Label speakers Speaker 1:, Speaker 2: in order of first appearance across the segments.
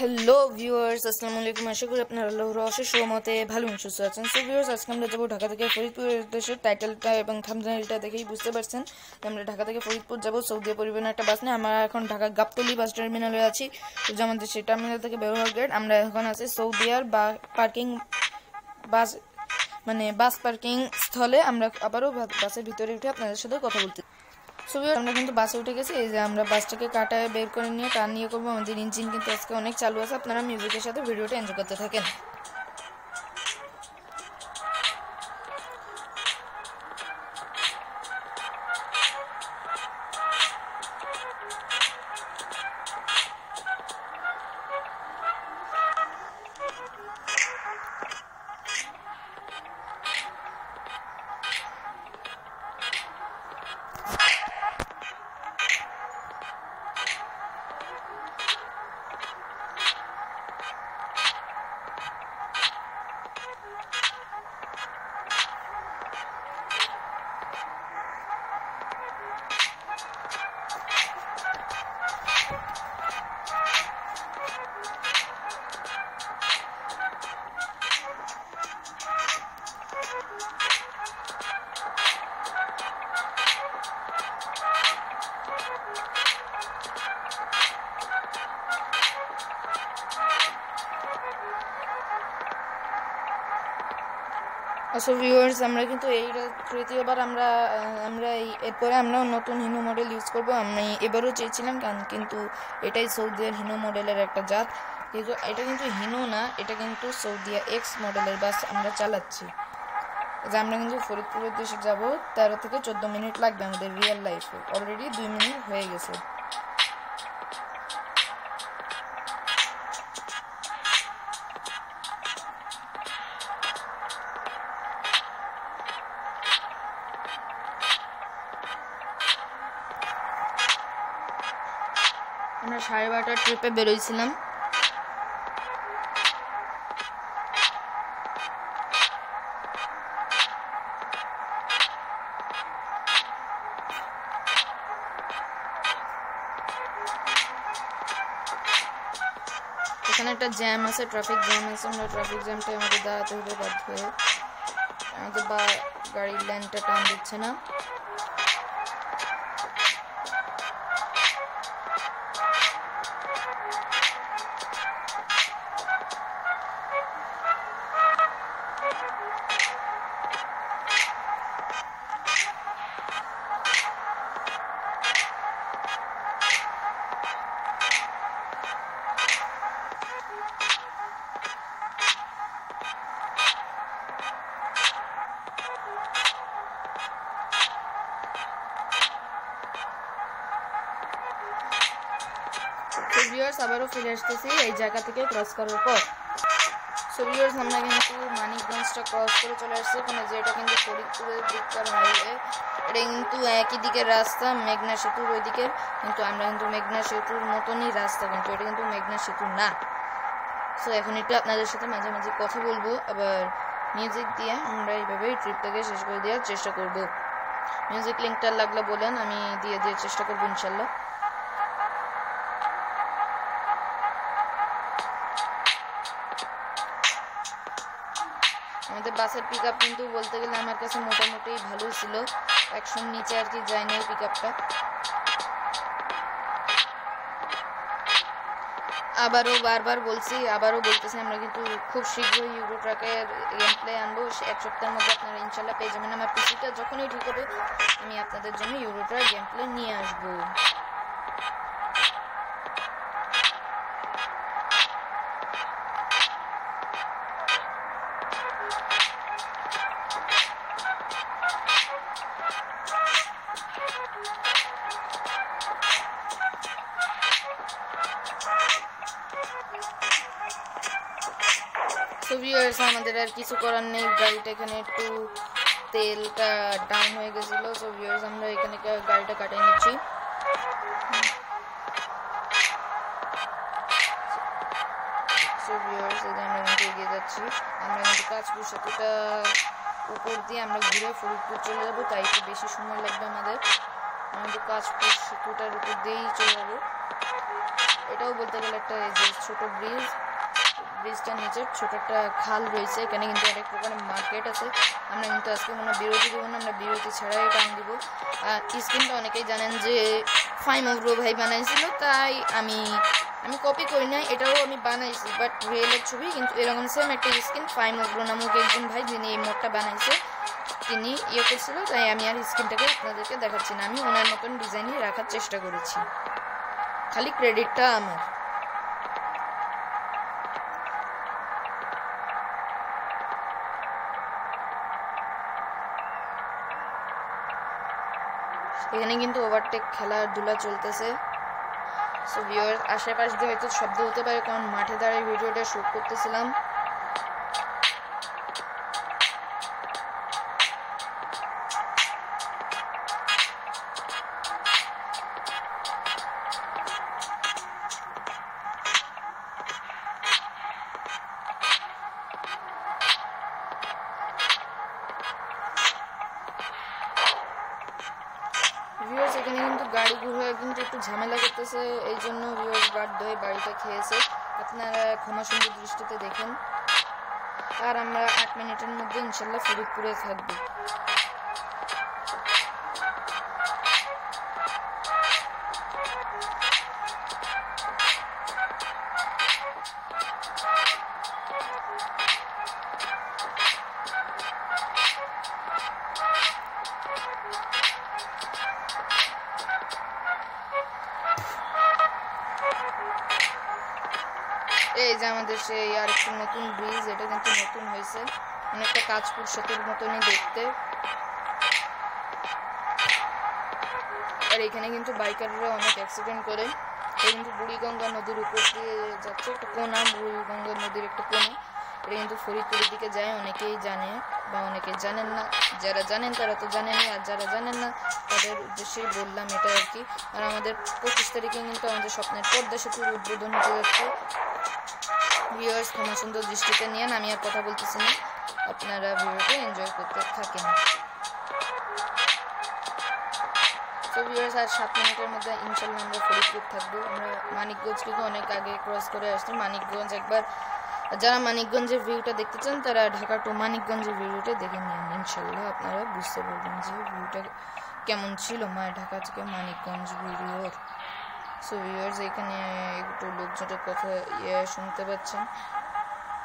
Speaker 1: Hello viewers আসসালামু আলাইকুম আশা করি আপনারা আল্লাহর অশেষ মতে ভালো সুস্থ আছেন। সো ভিউয়ার্স আজকে আমরা যাব ঢাকা থেকে ফরিদপুরের উদ্দেশ্যে। টাইটেলটা এবং থামজাইলটা দেখেই বুঝতে পারছেন আমরা ঢাকা থেকে ফরিদপুর যাব। সৌদি পরিবহনের একটা বাস নিয়ে। আমরা এখন ঢাকা গাবতলি বাস টার্মিনালে আছি। তো আমাদের সেই টার্মিনাল থেকে বের হওয়ার গেট আমরা এখন আছি সৌদিয়ার বা পার্কিং বাস মানে বাস পার্কিং স্থলে। আমরা আবারও বাসের ভিতরে উঠে আপনাদের সাথে কথা বলতে সো আমরা কিন্তু বাসে উঠে গেছি। এই যে আমরা বাসটাকে কাটায় বের করে নিয়ে টান নিয়ে করব। আমাদের ইঞ্জিন কিন্তু আজকে অনেক চালু আছে। আপনারা মিউজিকের সাথে ভিডিওটা এনজয় করতে থাকেন। আচ্ছা ভিউয়ার্স আমরা কিন্তু এই তৃতীয়বার আমরা আমরা এরপরে আমরা নতুন হিনো মডেল ইউজ করব। আমি এবারও চেয়েছিলাম, কারণ কিন্তু এটাই সৌদিয়ার হিনো মডেলের একটা জাত। কিন্তু এটা কিন্তু হিনো না, এটা কিন্তু সৌদিয়া এক্স মডেলের বাস আমরা চালাচ্ছি। যে আমরা কিন্তু ফরিদপুরের দেশে যাব, তেরো থেকে চোদ্দ মিনিট লাগবে আমাদের রিয়েল লাইফে অলরেডি দুই মিনিট হয়ে গেছে। ট্রিপে বেরোইছিলাম। এখানে একটা জ্যাম আছে ট্রাফিক জ্যাম আছে। আমরা ট্রাফিক জ্যামটা আমাদের দাঁড়াতে হবে বাধ্য হয়ে। আমাদের বা গাড়ির লাইনটা টান দিচ্ছে না। আবারও ফিরে আসতেছি এই জায়গা থেকে ক্রস করার পর। সো আমরা কিন্তু মানিকগঞ্জটা ক্রস করে চলে আসছি ওখানে যে এটা কিন্তু ফরিদপুরের দিককার হাইওয়ে এটা কিন্তু একই দিকের রাস্তা, মেঘনা সেতুর ওই দিকের কিন্তু আমরা কিন্তু মেঘনা সেতুর মতনই রাস্তা, কিন্তু এটা কিন্তু মেঘনা সেতু না। সো এখন একটু আপনাদের সাথে মাঝে মাঝে কথা বলব। আবার মিউজিক দিয়ে আমরা এইভাবেই ট্রিপটাকে শেষ করে দেওয়ার চেষ্টা করব। মিউজিক লিঙ্কটা লাগলে বলেন, আমি দিয়ে দেওয়ার চেষ্টা করব, ইনশাল্লাহ। আমাদের বাসের পিক কিন্তু বলতে গেলে আমার কাছে মোটামুটি ভালোই ছিল। একশোর নিচে আর কি যায়নি পিক আপটা আবারও বারবার বলছি, আবারও বলতেছি, আমরা কিন্তু খুব শীঘ্রই ইউরো ট্রাকের গেম প্লে আনব। এক সপ্তাহের মধ্যে আপনারা ইনশাল্লাহ পেয়ে যাবেন। আমার পিসিটা যখনই ঠিক হবে আমি আপনাদের জন্য ইউরো ট্রাক গেম প্লে নিয়ে আসব। ভিউয়ার্স আমাদের আর কিছু করার নেই। গাড়িটা এখানে একটু তেলটা ডাউন হয়ে গেছিল সো ভিউয়ার্স আমরা এখানে গাড়িটা কাটিয়ে নিচ্ছি। যাচ্ছি। আমরা কিন্তু কাজপুর সেতুটা উপর দিয়ে আমরা ঘুরে ফরিদপুর চলে যাব, তাই একটু বেশি সময় লাগবে আমাদের। আমাদের কাজপুর সেতুটার উপর দিয়েই চলে যাব। এটাও বলতে গেলে একটা যে ছোট ব্রিজ ব্রিজটার নিচে ছোট একটা খাল রয়েছে, এখানে কিন্তু অনেক প্রকারের মার্কেট আছে। আমরা কিন্তু আজকে কোনো বিরতি দেবো না, আমরা বিরতি ছাড়াই টান দিব। আর স্ক্রিনটা অনেকেই জানেন যে ফাইম অগ্রো ভাই বানাইছিল, তাই আমি আমি কপি করি না এটাও আমি বানাইছি বাট রিয়েলের ছবি, কিন্তু এরকম সেম একটা স্ক্রিন ফাইম অগ্রো নামক একজন ভাই, যিনি এই মোডটা বানাইছে, তিনি ইয়ে করছিল, তাই আমি আর স্ক্রিনটাকে আপনাদেরকে দেখাচ্ছি না, আমি ওনার মতন ডিজাইনই রাখার চেষ্টা করেছি। খালি ক্রেডিটটা আমার। এখানে কিন্তু ওভারটেক খেলাধুলা চলতেছে। সো ভিউয়ার আশেপাশ দিয়ে হয়তো শব্দ হতে পারে, কারণ মাঠে দাঁড়িয়ে ভিডিওটা শ্যুট করতেছিলাম। ভিউয়ার্স এখানে কিন্তু গাড়ি ঘুরে কিন্তু একটু ঝামেলা করতেছে। এই জন্য ভিউয়ার্স বাধ্য হয়ে বাড়িটা খেয়েছে। আপনারা ক্ষমা সুন্দর দৃষ্টিতে দেখেন। আর আমরা আট মিনিটের মধ্যে ইনশাল্লাহ ফরিদপুরে থাকব। যে আমাদের সেই আর একটু নতুন ব্রিজ এটা কিন্তু নতুন হয়েছে। অনেকটা কাজপুর সেতুর মতনই দেখতে। আর এখানে কিন্তু বাইকাররা অনেক অ্যাক্সিডেন্ট করে। এটা কিন্তু বুড়িগঙ্গা নদীর উপর দিয়ে যাচ্ছে। একটা কোনা, বুড়িগঙ্গা নদীর একটা কোনা। এটা কিন্তু ফরিদপুরের দিকে যায়, অনেকেই জানে বা অনেকে জানেন না। যারা জানেন তারা তো জানেনই, আর যারা জানেন না, তাদের উদ্দেশ্যেই বললাম এটা আর কি। আর আমাদের পঁচিশ তারিখে কিন্তু আমাদের স্বপ্নের পদ্মা সেতুর উদ্বোধন হতে যাচ্ছে। ভিউয়ার্স ক্ষমা সুন্দর দৃষ্টিতে নিয়েন, আমি আর কথা বলতেছি না। আপনারা ভিডিওটি এনজয় করতে থাকেন। তো ভিউয়ার্স আর সাত মিনিটের মধ্যে ইনশাল্লাহ আমরা ফরিদপুর থাকব। আমরা মানিকগঞ্জ থেকে অনেক আগে ক্রস করে আসছি। মানিকগঞ্জ একবার, যারা মানিকগঞ্জের ভিউটা দেখতে চান, তারা ঢাকা টু মানিকগঞ্জের ভিউটা দেখে নিন। ইনশাল্লাহ আপনারা বুঝতে পারবেন যে ভিউটা কেমন ছিল। মা, ঢাকা থেকে মানিকগঞ্জ ভিডিওর। সো ভিউয়ার্স এখানে একটু লোকজনের কথা ইয়ে শুনতে পাচ্ছেন।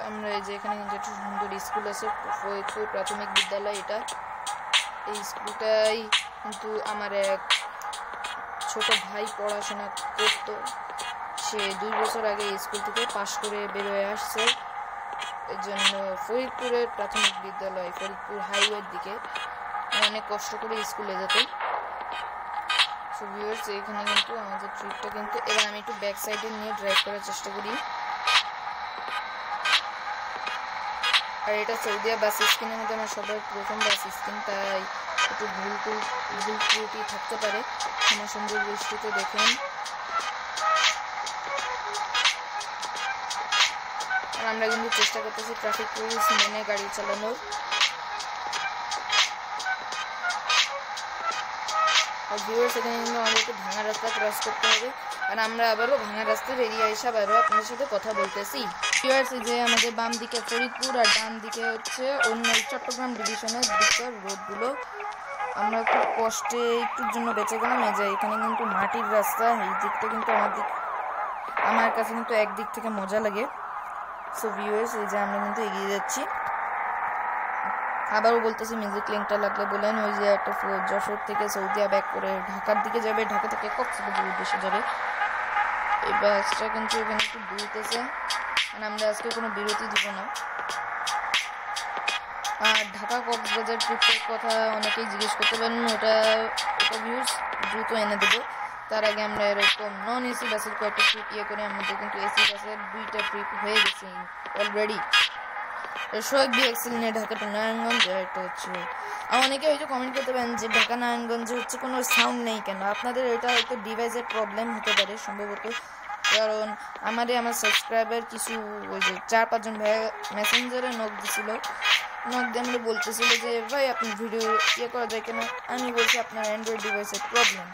Speaker 1: আমরা এই যে এখানে কিন্তু একটা সুন্দর স্কুল আছে ফরিদপুর প্রাথমিক বিদ্যালয় এটা। এই স্কুলটাই কিন্তু আমার এক ছোট ভাই পড়াশোনা করতো। সে দুই বছর আগে স্কুল থেকে পাশ করে বেরোয় আসছে। এর জন্য ফরিদপুরের প্রাথমিক বিদ্যালয়, ফরিদপুর হাইওয়ের দিকে। অনেক কষ্ট করে স্কুলে যেত সো ভিউয়ার্স এখানে কিন্তু আমাদের ট্রিপটা কিন্তু, এবার আমি একটু ব্যাক সাইডে নিয়ে ড্রাইভ করার চেষ্টা করি। আর এটা সৌদিয়া বাস স্ক্রিনের মধ্যে আমার সবার প্রথম বাস স্ক্রিন তাই একটু ভুল ভুল ত্রুটি থাকতে পারে। ক্ষমা সুন্দর দৃষ্টিতে দেখুন। আর আমরা কিন্তু চেষ্টা করতেছি ট্রাফিক রুলস মেনে গাড়ি চালানোর। আর ভিউয়ার্স এখানে কিন্তু আমাদেরকে ভাঙা রাস্তা ক্রস করতে হবে। আর আমরা আবারও ভাঙা রাস্তার এরিয়া এসে আবারও আপনাদের সাথে কথা বলতেছি। ভিউয়ার্স যে আমাদের বাম দিকে ফরিদপুর আর ডান দিকে হচ্ছে অন্য চট্টগ্রাম ডিভিশনের দিককার রোডগুলো আমরা খুব কষ্টে একটুর জন্য বেঁচে গেলাম। এই যে এখানে কিন্তু মাটির রাস্তা, এই দিকটা কিন্তু আমার দিক আমার কাছে কিন্তু একদিক থেকে মজা লাগে। সো ভিউয়ার্স এই যে আমরা কিন্তু এগিয়ে যাচ্ছি। আবারও বলতেছি মিউজিক লিঙ্কটা লাগলে বলেন, ওই যে একটা যশোর থেকে সৌদিয়া ব্যাক করে ঢাকার দিকে যাবে। ঢাকা থেকে কক্সবাজার উদ্দেশ্যে যাবে। এই বাসটা কিন্তু এখানে একটু দুলতেছে মানে আমরা আজকে কোনো বিরতি দিব না। আর ঢাকা কক্সবাজার ট্রিপের কথা অনেকেই জিজ্ঞেস করতে পারেন, ওটা ওটা ভিউজ দ্রুত এনে দেবো। তার আগে আমরা এরকম নন এসি বাসের কয়েকটা ট্রিপ ইয়ে করে, আমাদের কিন্তু এসি বাসের দুইটা ট্রিপ হয়ে গেছে অলরেডি সোহাগ বি এক্সেল নিয়ে ঢাকা টু নারায়ণগঞ্জ, এটা হচ্ছে অনেকে হয়তো কমেন্ট করতে পারেন যে ঢাকা নারায়ণগঞ্জে হচ্ছে কোনো সাউন্ড নেই কেন? আপনাদের এটা হয়তো ডিভাইসের প্রবলেম হতে পারে সম্ভবত। কারণ আমারে আমার সাবস্ক্রাইবার কিছু ওই যে চার পাঁচজন ভাই মেসেঞ্জারে নক দিছিল। নক দিয়ে আমরা বলতেছিল যে, ভাই, আপনি ভিডিও ইয়ে করা যায় কেন? আমি বলছি, আপনার অ্যান্ড্রয়েড ডিভাইসের প্রবলেম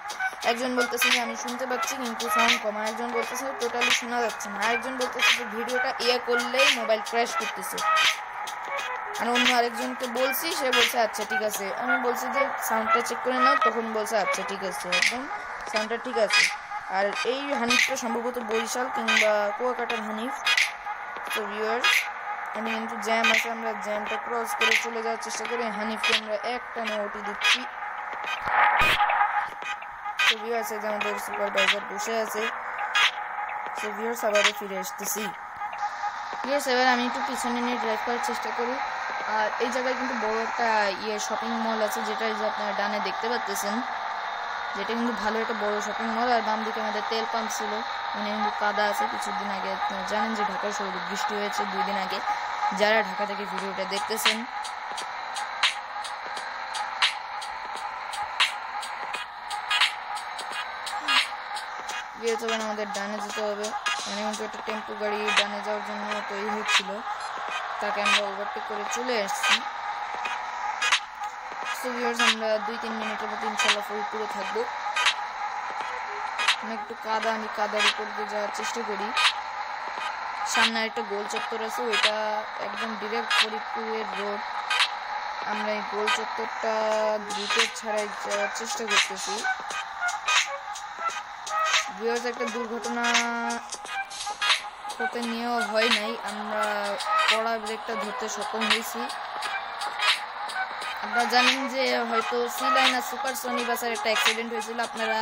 Speaker 1: একজন বলতেছে যে, আমি শুনতে পাচ্ছি, কিন্তু সাউন্ড কম। আরেকজন বলতেছে টোটালি শোনা যাচ্ছে না। আরেকজন বলতেছে যে, ভিডিওটা ইয়ে করলেই মোবাইল ক্র্যাশ করতেছে। আর অন্য আরেকজনকে বলছি, সে বলছে আচ্ছা ঠিক আছে। আমি বলছি যে, সাউন্ডটা চেক করে নাও। তখন বলছে আচ্ছা ঠিক আছে। একদম, সাউন্ডটা ঠিক আছে। আর এই হানিফটা সম্ভবত বরিশাল কিংবা কুয়াকাটার হানিফ। তো ভিউয়ার আমি কিন্তু জ্যাম আছে, আমরা জ্যামটা ক্রস করে চলে যাওয়ার চেষ্টা করি। হানিফকে আমরা একটা ওটি দিচ্ছি। তো ভিউয়ার্স এই যে আমাদের সুপারভাইজার বসে আছে। তো ভিউয়ার্স আবারও ফিরে আসতেছি। ভিউয়ার্স এবার আমি একটু পিছনে নিয়ে ড্রাইভ করার চেষ্টা করি। আর এই জায়গায় কিন্তু বড় একটা ইয়ে শপিং মল আছে, যেটা যে আপনারা ডানে দেখতে পাচ্তেছেন। যেটা কিন্তু ভালো একটা বড় শপিং মল আর বাম দিকে আমাদের তেল পাম্প ছিল। মানে কিন্তু কাদা আছে। কিছুদিন আগে জানেন যে ঢাকার শহরে বৃষ্টি হয়েছে দুই দিন আগে। যারা ঢাকা থেকে ভিডিওটা দেখতেছেন যেহেতু আমাদের ডানে যেতে হবে। মানে কিন্তু একটা টেম্পো গাড়ি ডানে যাওয়ার জন্য তৈরি হচ্ছিল। তাকে আমরা ওভারটেক করে চলে আসছি। সো ভিউয়ার্স আমরা দুই তিন মিনিটের মতো ইনশাল্লাহ ফরিদপুরে থাকব। একটু কাদা, আমি কাদার উপর দিয়ে যাওয়ার চেষ্টা করি। সামনে একটা গোল চত্বর আছে, ওইটা একদম ডিরেক্ট ফরিদপুরের রোড আমরা এই গোল চত্বরটা দ্রুত ছাড়াই যাওয়ার চেষ্টা করতেছি। ভিউয়ার্স একটা দুর্ঘটনা হতে নিয়েও ভয় নাই। আমরা কড়া ব্রেকটা ধরতে সক্ষম হয়েছি। আপনারা জানেন যে হয়তো সি লাইন আর সুপার সনি বাসের একটা অ্যাক্সিডেন্ট হয়েছিল। আপনারা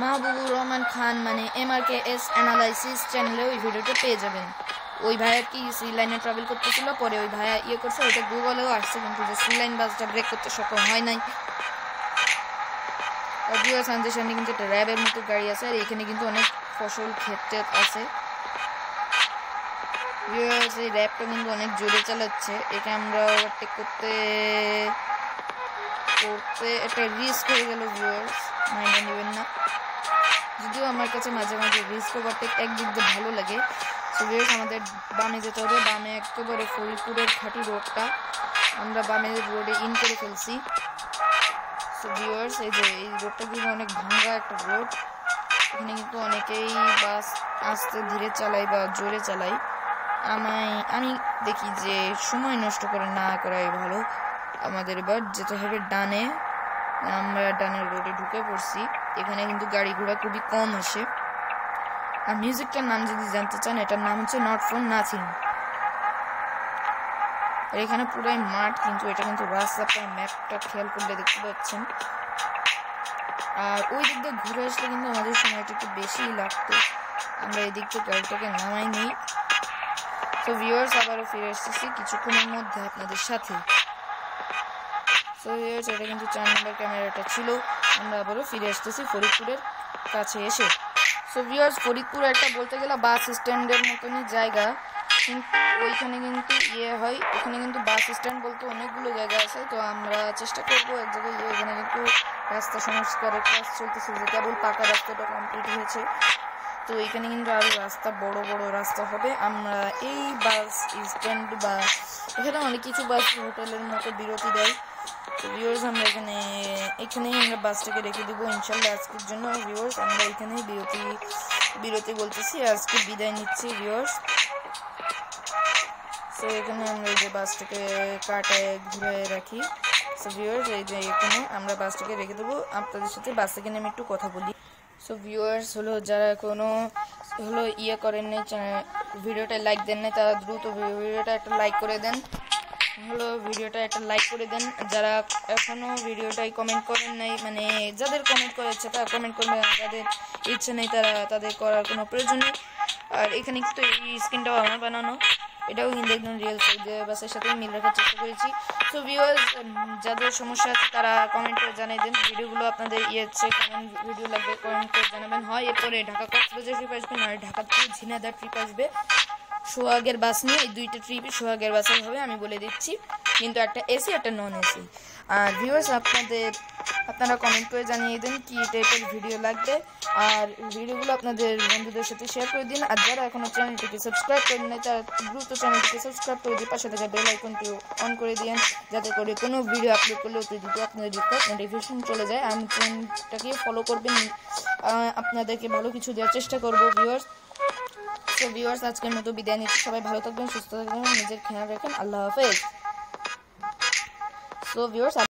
Speaker 1: মাহবুবুর রহমান খান মানে M R K S analysis চ্যানেলে ওই ভিডিওটা পেয়ে যাবেন। ওই ভাইয়া কি সি লাইনে ট্রাভেল করতেছিল? পরে ওই ভাইয়া ইয়ে করছে, ওইটা গুগলেও আসছে, কিন্তু যে সি লাইন বাসটা ব্রেক করতে সক্ষম হয় নাই। অডিও সামনে কিন্তু একটা র্যাবের মতো গাড়ি আছে, আর এখানে কিন্তু অনেক ফসল ক্ষেত আছে। ভিউয়ার্স এই র্যাপটা কিন্তু অনেক জোরে চালাচ্ছে, একে আমরা ওভারটেক করতে করতে একটা রিস্ক হয়ে গেল ভিউয়ার্স মাইনে নেবেন না। যদিও আমার কাছে মাঝে মাঝে রিস্ক ওভারটেক একদিক দিয়ে ভালো লাগে। সো ভিউয়ার্স আমাদের বামে যেতে হবে, বামে একেবারে ফরিদপুরের খাঁটি রোডটা আমরা বামে রোডে ইন করে ফেলছি। সো ভিউয়ার্স এই যে, এই রোডটা কিন্তু অনেক ভাঙ্গা একটা রোড এখানে কিন্তু অনেকেই বাস আস্তে ধীরে চালাই বা জোরে চালাই আমায়, আমি দেখি যে সময় নষ্ট করে না করাই ভালো। আমাদের এবার যেতে হবে ডানে। আমরা ডানের রোডে ঢুকে পড়ছি। এখানে কিন্তু গাড়ি ঘোড়া খুবই কম আসে। আর মিউজিকটার নাম যদি জানতে চান, এটার নাম হচ্ছে নট ফর নাথিং আর এখানে পুরাই মাঠ, কিন্তু এটা কিন্তু রাস্তা আপনার ম্যাপটা খেয়াল করলে দেখতে পাচ্ছেন। আর ওই দিক দিয়ে ঘুরে আসলে কিন্তু আমাদের সময়টা একটু বেশিই লাগতো। আমরা এদিক থেকে গাড়িটাকে নামাই নিই। তো ভিউয়ার্স আবারও ফিরে এসেছি কিছুক্ষণের মধ্যে আপনাদের সাথে। তো ভিউয়ার্স এটা কিন্তু চার নম্বর ক্যামেরাটা ছিল। আমরা আবারও ফিরে আসতেছি ফরিদপুরের কাছে এসে। সো ভিউয়ার্স ফরিদপুর একটা বলতে গেলে বাস স্ট্যান্ডের মতনই জায়গা। কিন্তু ওইখানে কিন্তু ইয়ে হয়, ওখানে কিন্তু বাস স্ট্যান্ড বলতে অনেকগুলো জায়গা আছে। তো আমরা চেষ্টা করব এক জায়গায় গিয়ে ওখানে কিন্তু রাস্তা সংস্কারের কাজ চলতেছে। যে কেবল পাকা রাস্তাটা কমপ্লিট হয়েছে। তো এখানে কিন্তু আরও রাস্তা, বড় বড় রাস্তা হবে। আমরা এই বাস স্ট্যান্ড বা এখানে অনেক কিছু বাস হোটেলের মতো বিরতি দেয়। তো ভিউয়ার্স আমরা এখানে, এখানেই আমরা বাসটাকে রেখে দেবো। ইনশাল্লাহ আজকের জন্য ভিউয়ার্স আমরা এখানেই বিরতি বিরতি বলতেছি। আজকে বিদায় নিচ্ছি ভিউয়ার্স সো এখানে আমরা এই যে বাসটাকে কাটায় ঘুরে রাখি। সো ভিউয়ার্স এই যে এখানে আমরা বাসটাকে রেখে দেবো। আপনাদের সাথে বাসে কিনে আমি একটু কথা বলি। সো ভিউয়ার্স হলো, যারা কোনো, হলো ইয়ে করেন নাই ভিডিওটা লাইক দেন নাই, তারা দ্রুত ভিডিওটা একটা লাইক করে দেন। হলো, ভিডিওটা একটা লাইক করে দেন। যারা এখনও ভিডিওটাই কমেন্ট করেন নাই মানে যাদের কমেন্ট করেছে, তারা কমেন্ট করবে যাদের ইচ্ছে নেই, তারা তাদের করার কোনো প্রয়োজন নেই। আর এখানে কিন্তু এই স্ক্রিনটাও আমার বানানো। এটাও কিন্তু একদম রিয়েল বাসের সাথে মিল রাখার চেষ্টা করেছি। তো ভিউয়ার্স যাদের সমস্যা আছে, তারা কমেন্ট জানিয়ে দেন ভিডিওগুলো আপনাদের ইয়ে হচ্ছে, কেমন ভিডিও লাগবে কমেন্ট করে জানাবেন। হয় এরপরে ঢাকা কক্সবাজার ট্রিপ আসবে না ঢাকা থেকে ঝিনাদার ট্রিপ আসবে। সোহাগের বাস নিয়ে এই দুইটা ট্রিপ সোহাগের বাসে হবে, আমি বলে দিচ্ছি। কিন্তু একটা এসি একটা নন এসি আর ভিউয়ার্স আপনাদের, আপনারা কমেন্ট করে জানিয়ে দিন কি টাইপের ভিডিও লাগবে। আর ভিডিওগুলো আপনাদের বন্ধুদের সাথে শেয়ার করে দিন। আর যারা এখনও চ্যানেলটিকে সাবস্ক্রাইব করেন না তারা দ্রুত চ্যানেলটিকে সাবস্ক্রাইব করে দিয়ে পাশে থাকা বেল আইকনটি অন করে দিন যাতে করে কোনো ভিডিও আপলোড করলে অতি দ্রুত আপনাদের দিকে নোটিফিকেশন চলে যায়। আমি চ্যানেলটাকে ফলো করবেন আপনাদেরকে ভালো কিছু দেওয়ার চেষ্টা করব ভিউয়ার্স তো ভিউয়ার্স আজকের মতো বিদায় নিচ্ছি। সবাই ভালো থাকবেন, সুস্থ থাকবেন, নিজের খেয়াল রাখেন। আল্লাহ হাফেজ। So viewers